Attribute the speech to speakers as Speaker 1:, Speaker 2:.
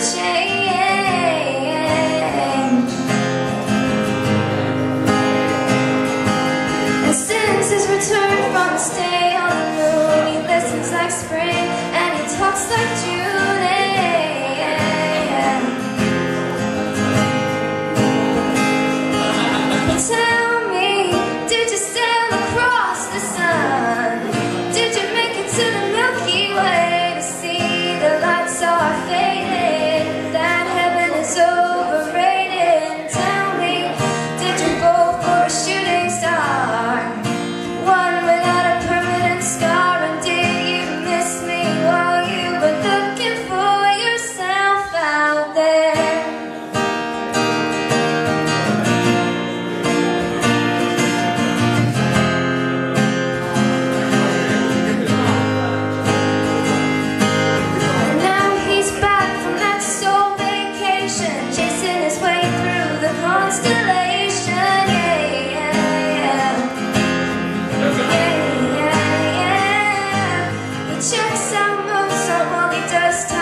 Speaker 1: change And since his return from the stay on the moon He listens like spring and he talks like Thank